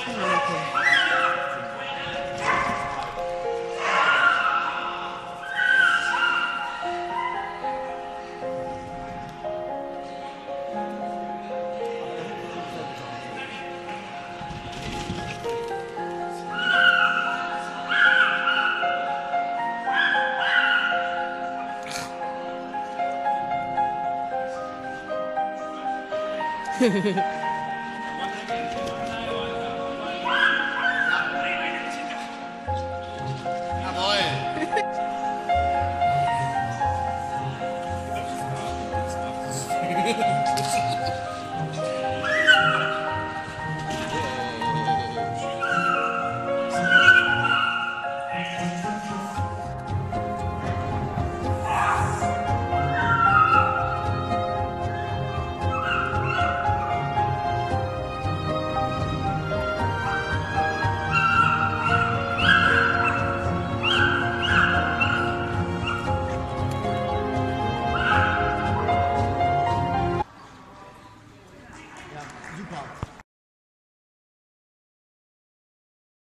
嘿嘿嘿。